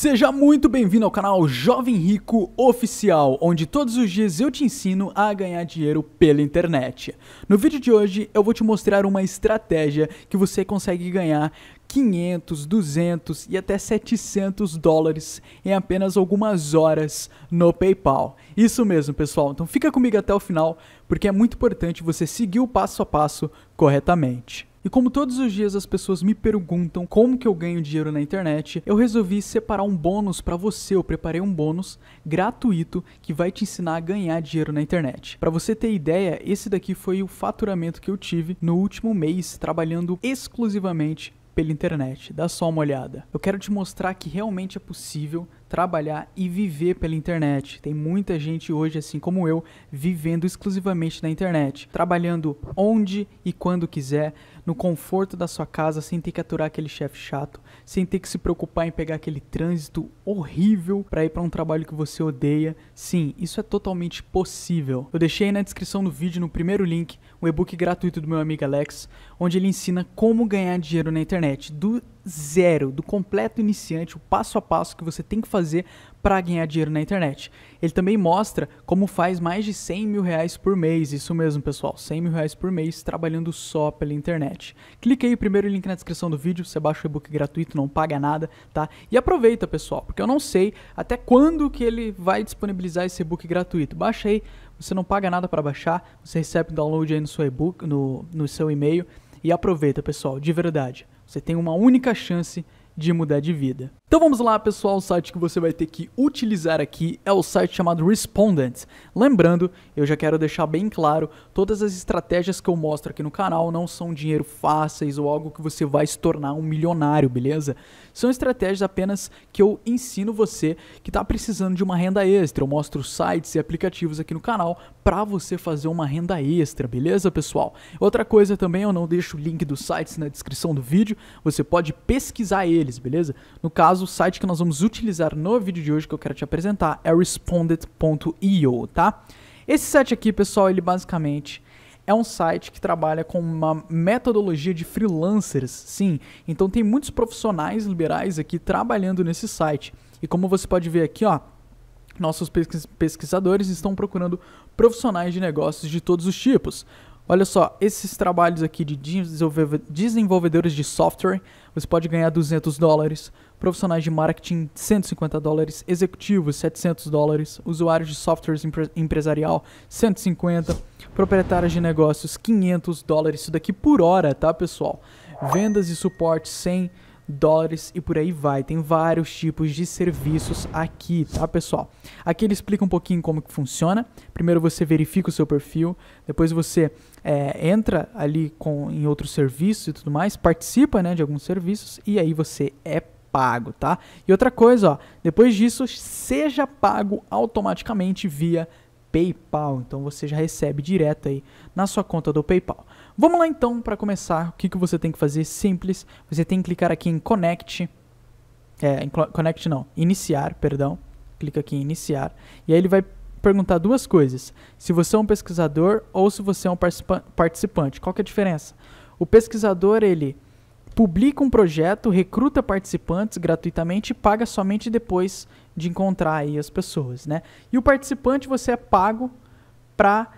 Seja muito bem-vindo ao canal Jovem Rico Oficial, onde todos os dias eu te ensino a ganhar dinheiro pela internet. No vídeo de hoje eu vou te mostrar uma estratégia que você consegue ganhar 500, 200 e até 700 dólares em apenas algumas horas no PayPal. Isso mesmo, pessoal. Então fica comigo até o final, porque é muito importante você seguir o passo a passo corretamente. E como todos os dias as pessoas me perguntam como que eu ganho dinheiro na internet, eu resolvi separar um bônus para você. Eu preparei um bônus gratuito que vai te ensinar a ganhar dinheiro na internet. Para você ter ideia, esse daqui foi o faturamento que eu tive no último mês trabalhando exclusivamente pela internet. Dá só uma olhada. Eu quero te mostrar que realmente é possível trabalhar e viver pela internet. Tem muita gente hoje, assim como eu, vivendo exclusivamente na internet, trabalhando onde e quando quiser, no conforto da sua casa, sem ter que aturar aquele chefe chato, sem ter que se preocupar em pegar aquele trânsito horrível para ir para um trabalho que você odeia. Sim, isso é totalmente possível. Eu deixei aí na descrição do vídeo, no primeiro link, o e-book gratuito do meu amigo Alex, onde ele ensina como ganhar dinheiro na internet, do zero, do completo iniciante, o passo a passo que você tem que fazer para ganhar dinheiro na internet. Ele também mostra como faz mais de 100 mil reais por mês, isso mesmo pessoal, 100 mil reais por mês trabalhando só pela internet. Clique aí, primeiro link na descrição do vídeo, você baixa o e-book gratuito, não paga nada, tá? E aproveita pessoal, porque eu não sei até quando que ele vai disponibilizar esse e-book gratuito. Baixa aí, você não paga nada para baixar, você recebe o download aí no seu e-book, no, no seu e-mail, e aproveita pessoal, de verdade. Você tem uma única chance de mudar de vida. Então vamos lá, pessoal, o site que você vai ter que utilizar aqui é o site chamado Respondent. Lembrando, eu já quero deixar bem claro, todas as estratégias que eu mostro aqui no canal não são dinheiro fáceis ou algo que você vai se tornar um milionário, beleza? São estratégias apenas que eu ensino você que está precisando de uma renda extra. Eu mostro sites e aplicativos aqui no canal para você fazer uma renda extra, beleza, pessoal? Outra coisa também, eu não deixo o link dos sites na descrição do vídeo, você pode pesquisar eles, beleza? No caso, o site que nós vamos utilizar no vídeo de hoje que eu quero te apresentar é responded.io, tá? Esse site aqui, pessoal, ele basicamente é um site que trabalha com uma metodologia de freelancers, sim. Então tem muitos profissionais liberais aqui trabalhando nesse site. E como você pode ver aqui, ó, nossos pesquisadores estão procurando profissionais de negócios de todos os tipos. Olha só, esses trabalhos aqui de desenvolvedores de software, você pode ganhar 200 dólares, profissionais de marketing 150 dólares, executivos 700 dólares, usuários de softwares empre empresarial 150, proprietários de negócios 500 dólares, isso daqui por hora, tá pessoal? Vendas e suporte 100 dólares e por aí vai. Tem vários tipos de serviços aqui, tá, pessoal? Aqui ele explica um pouquinho como que funciona. Primeiro você verifica o seu perfil, depois você é, entra ali com, em outros serviços e tudo mais, participa né, de alguns serviços e aí você é pago, tá? E outra coisa, ó, depois disso, seja pago automaticamente via PayPal. Então você já recebe direto aí na sua conta do PayPal. Vamos lá então para começar. O que, que você tem que fazer? Simples. Você tem que clicar aqui em Connect. É, em Connect não, iniciar, perdão. Clica aqui em iniciar. E aí ele vai perguntar duas coisas. Se você é um pesquisador ou se você é um participante. Qual que é a diferença? O pesquisador, ele publica um projeto, recruta participantes gratuitamente e paga somente depois de encontrar aí as pessoas, né? E o participante você é pago para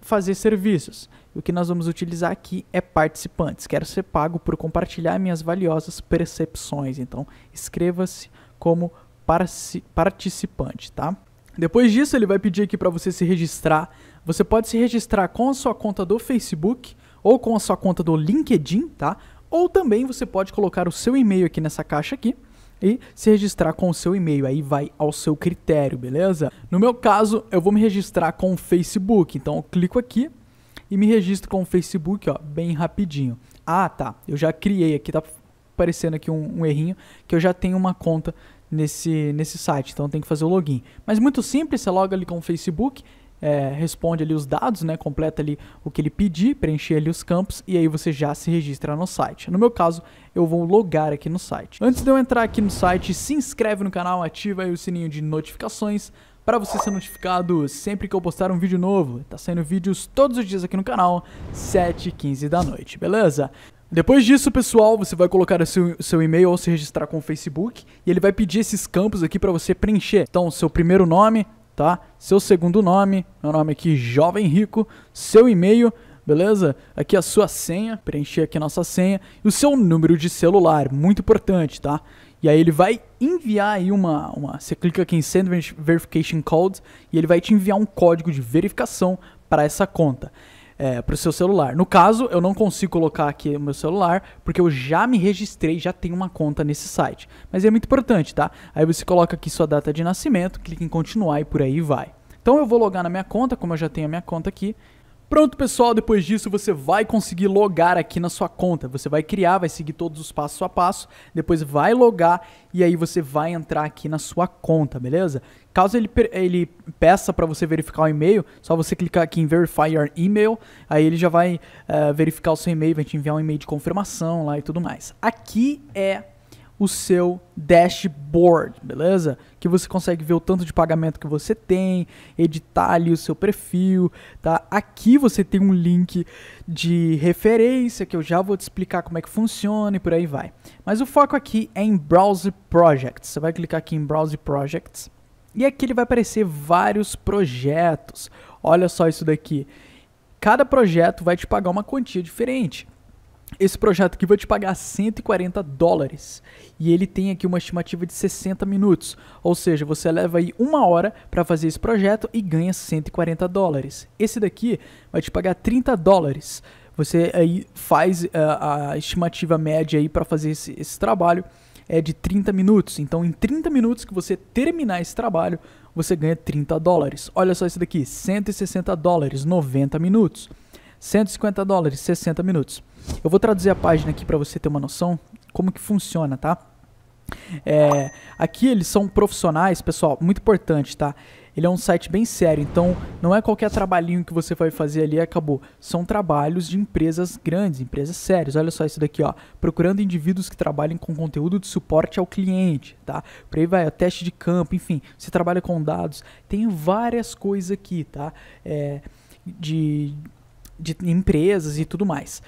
fazer serviços. O que nós vamos utilizar aqui é participantes. Quero ser pago por compartilhar minhas valiosas percepções. Então, escreva-se como participante, tá? Depois disso, ele vai pedir aqui para você se registrar. Você pode se registrar com a sua conta do Facebook ou com a sua conta do LinkedIn, tá? Ou também você pode colocar o seu e-mail aqui nessa caixa aqui e se registrar com o seu e-mail. Aí vai ao seu critério, beleza? No meu caso, eu vou me registrar com o Facebook. Então eu clico aqui e me registro com o Facebook, ó, bem rapidinho. Ah, tá. Eu já criei aqui, tá aparecendo aqui um, um errinho que eu já tenho uma conta nesse, nesse site, então tem que fazer o login. Mas muito simples, você loga ali com o Facebook, é, responde ali os dados, né, completa ali o que ele pedir, preencher ali os campos e aí você já se registra no site. No meu caso, eu vou logar aqui no site. Antes de eu entrar aqui no site, se inscreve no canal, ativa o sininho de notificações para você ser notificado sempre que eu postar um vídeo novo. Tá saindo vídeos todos os dias aqui no canal, 7 e 15 da noite, beleza? Depois disso, pessoal, você vai colocar seu, seu e-mail ou se registrar com o Facebook e ele vai pedir esses campos aqui para você preencher. Então, seu primeiro nome, tá? Seu segundo nome, meu nome aqui, Jovem Rico, seu e-mail, beleza? Aqui a sua senha, preencher aqui a nossa senha e o seu número de celular, muito importante, tá? E aí ele vai enviar aí uma, uma você clica aqui em Send Verification Code e ele vai te enviar um código de verificação para essa conta. É, para o seu celular. No caso, eu não consigo colocar aqui o meu celular porque eu já me registrei, já tenho uma conta nesse site. Mas é muito importante, tá? Aí você coloca aqui sua data de nascimento, clica em continuar e por aí vai. Então eu vou logar na minha conta, como eu já tenho a minha conta aqui. Pronto, pessoal, depois disso você vai conseguir logar aqui na sua conta. Você vai criar, vai seguir todos os passos a passo, depois vai logar e aí você vai entrar aqui na sua conta, beleza? Caso ele, ele peça para você verificar o e-mail, só você clicar aqui em Verify Your Email, aí ele já vai uh, verificar o seu e-mail, vai te enviar um e-mail de confirmação lá e tudo mais. Aqui é o seu dashboard, beleza? Que você consegue ver o tanto de pagamento que você tem, editar ali o seu perfil, tá? Aqui você tem um link de referência que eu já vou te explicar como é que funciona e por aí vai. Mas o foco aqui é em Browse Projects. Você vai clicar aqui em Browse Projects e aqui ele vai aparecer vários projetos. Olha só isso daqui. Cada projeto vai te pagar uma quantia diferente. Esse projeto aqui vai te pagar 140 dólares e ele tem aqui uma estimativa de 60 minutos, ou seja, você leva aí uma hora para fazer esse projeto e ganha 140 dólares. Esse daqui vai te pagar 30 dólares. Você aí faz uh, a estimativa média aí para fazer esse, esse trabalho é de 30 minutos. Então, em 30 minutos que você terminar esse trabalho, você ganha 30 dólares. Olha só isso daqui, 160 dólares, 90 minutos. 150 dólares, 60 minutos. Eu vou traduzir a página aqui para você ter uma noção como que funciona, tá? É, aqui eles são profissionais, pessoal, muito importante, tá? Ele é um site bem sério, então não é qualquer trabalhinho que você vai fazer ali acabou. São trabalhos de empresas grandes, empresas sérias. Olha só isso daqui, ó. Procurando indivíduos que trabalhem com conteúdo de suporte ao cliente, tá? Por aí vai, ó, teste de campo, enfim. Você trabalha com dados. Tem várias coisas aqui, tá? É, de de empresas e tudo mais.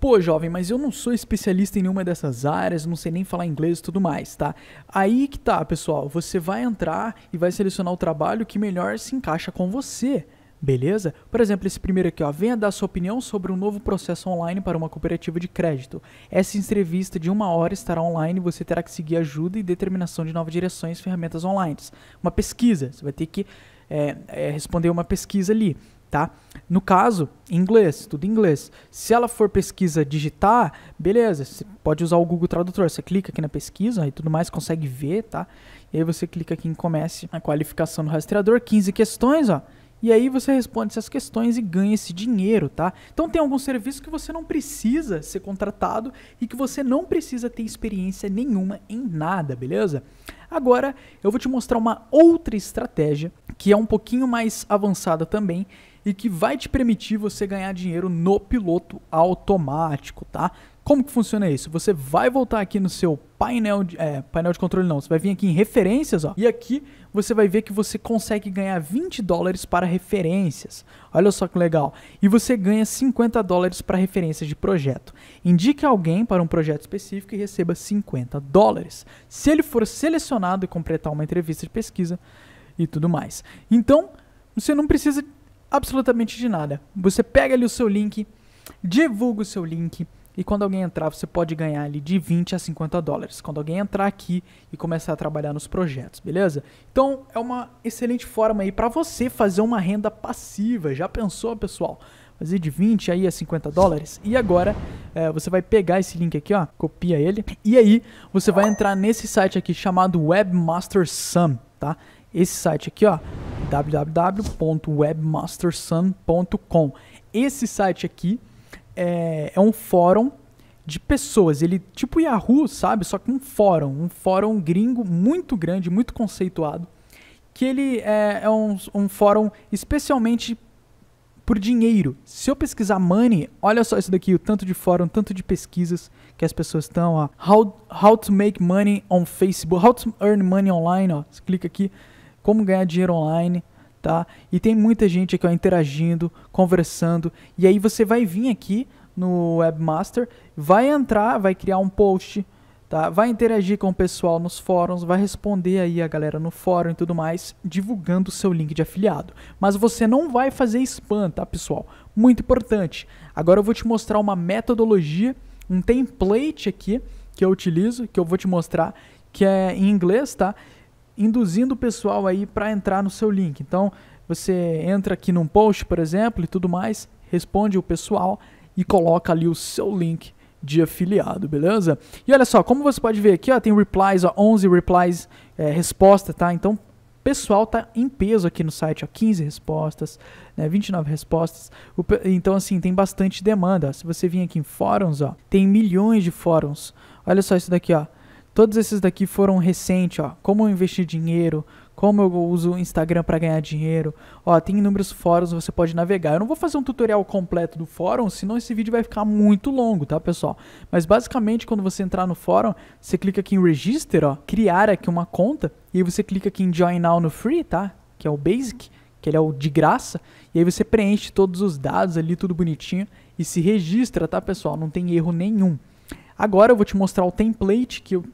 Pô, jovem, mas eu não sou especialista em nenhuma dessas áreas, não sei nem falar inglês e tudo mais, tá? Aí que tá, pessoal. Você vai entrar e vai selecionar o trabalho que melhor se encaixa com você. Beleza? Por exemplo, esse primeiro aqui, ó, venha dar sua opinião sobre um novo processo online para uma cooperativa de crédito. Essa entrevista de uma hora estará online e você terá que seguir ajuda e determinação de novas direções ferramentas online. Uma pesquisa, você vai ter que é, é, responder uma pesquisa ali tá? No caso, inglês, tudo em inglês. Se ela for pesquisa digitar, beleza, você pode usar o Google Tradutor. Você clica aqui na pesquisa e tudo mais, consegue ver, tá? E aí você clica aqui em comece a qualificação do rastreador, 15 questões, ó. E aí você responde essas questões e ganha esse dinheiro, tá? Então tem alguns serviços que você não precisa ser contratado e que você não precisa ter experiência nenhuma em nada, beleza? Agora eu vou te mostrar uma outra estratégia que é um pouquinho mais avançada também e que vai te permitir você ganhar dinheiro no piloto automático, tá? Como que funciona isso? Você vai voltar aqui no seu painel de, é, painel de controle não, você vai vir aqui em referências, ó, e aqui você vai ver que você consegue ganhar 20 dólares para referências. Olha só que legal. E você ganha 50 dólares para referências de projeto. Indique alguém para um projeto específico e receba 50 dólares. Se ele for selecionado e completar uma entrevista de pesquisa e tudo mais. Então, você não precisa absolutamente de nada. Você pega ali o seu link, divulga o seu link e quando alguém entrar, você pode ganhar ali de 20 a 50 dólares. Quando alguém entrar aqui e começar a trabalhar nos projetos, beleza? Então é uma excelente forma aí para você fazer uma renda passiva. Já pensou, pessoal? Fazer de 20 aí a 50 dólares. E agora é, você vai pegar esse link aqui, ó, copia ele. E aí você vai entrar nesse site aqui chamado Webmaster Sum, tá? Esse site aqui, ó, www.webmastersun.com. Esse site aqui é, é, um fórum de pessoas, ele tipo Yahoo, sabe? Só que um fórum, um fórum gringo muito grande, muito conceituado, que ele é, é um, um fórum especialmente por dinheiro. Se eu pesquisar money, olha só isso daqui, o tanto de fórum, tanto de pesquisas que as pessoas estão, ó. How, how to make money on Facebook, how to earn money online, ó. Você clica aqui, como ganhar dinheiro online, tá? E tem muita gente aqui ó, interagindo, conversando, e aí você vai vir aqui no Webmaster, vai entrar, vai criar um post, tá? Vai interagir com o pessoal nos fóruns, vai responder aí a galera no fórum e tudo mais, divulgando o seu link de afiliado. Mas você não vai fazer spam, tá, pessoal? Muito importante. Agora eu vou te mostrar uma metodologia, um template aqui que eu utilizo, que eu vou te mostrar, que é em inglês, tá? Induzindo o pessoal aí para entrar no seu link. Então, você entra aqui num post, por exemplo, e tudo mais, responde o pessoal e coloca ali o seu link de afiliado, beleza? E olha só, como você pode ver aqui, ó, tem replies, ó, 11 replies, é, resposta, tá? Então, pessoal tá em peso aqui no site, ó, 15 respostas, né, 29 respostas. O, então, assim, tem bastante demanda. Ó. Se você vir aqui em fóruns, ó, tem milhões de fóruns. Olha só isso daqui, ó. Todos esses daqui foram recentes, ó. Como investir dinheiro, como eu uso o Instagram para ganhar dinheiro. Ó, tem inúmeros fóruns, você pode navegar. Eu não vou fazer um tutorial completo do fórum, senão esse vídeo vai ficar muito longo, tá, pessoal? Mas basicamente, quando você entrar no fórum, você clica aqui em Register, ó, criar aqui uma conta, e aí você clica aqui em Join Now no Free, tá? Que é o Basic, que ele é o de graça, e aí você preenche todos os dados ali, tudo bonitinho, e se registra, tá, pessoal? Não tem erro nenhum. Agora eu vou te mostrar o template que eu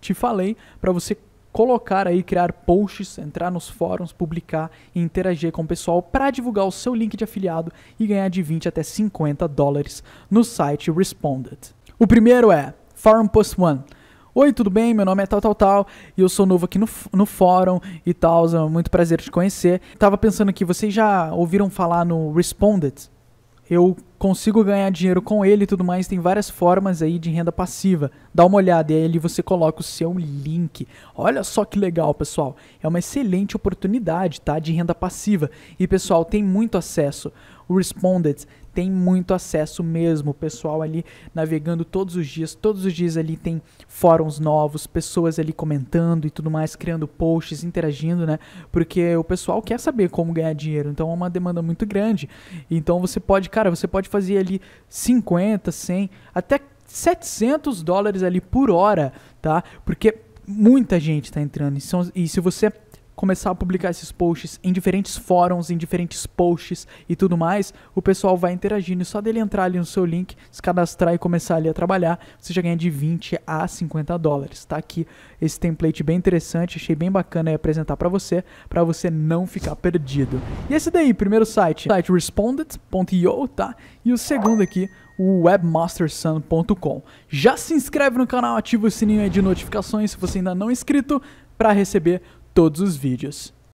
te falei para você colocar aí, criar posts, entrar nos fóruns, publicar e interagir com o pessoal para divulgar o seu link de afiliado e ganhar de 20 até 50 dólares no site Responded. O primeiro é Forum Post One. Oi, tudo bem? Meu nome é tal, tal, tal, e eu sou novo aqui no, no fórum e tal, é muito prazer te conhecer. Tava pensando aqui, vocês já ouviram falar no Responded? Eu consigo ganhar dinheiro com ele e tudo mais. Tem várias formas aí de renda passiva. Dá uma olhada e aí você coloca o seu link. Olha só que legal, pessoal. É uma excelente oportunidade, tá? De renda passiva. E pessoal, tem muito acesso. O Responded tem muito acesso mesmo, o pessoal ali navegando todos os dias, todos os dias ali tem fóruns novos, pessoas ali comentando e tudo mais, criando posts, interagindo, né? Porque o pessoal quer saber como ganhar dinheiro, então é uma demanda muito grande. Então você pode, cara, você pode fazer ali 50, 100, até 700 dólares ali por hora, tá? Porque muita gente está entrando. E se você começar a publicar esses posts em diferentes fóruns, em diferentes posts e tudo mais, o pessoal vai interagindo. E só dele entrar ali no seu link, se cadastrar e começar ali a trabalhar, você já ganha de 20 a 50 dólares. Tá aqui esse template bem interessante, achei bem bacana apresentar para você, para você não ficar perdido. E esse daí, primeiro site, site responded.io, tá? E o segundo aqui, o webmastersun.com. Já se inscreve no canal, ativa o sininho de notificações se você ainda não é inscrito para receber todos os vídeos.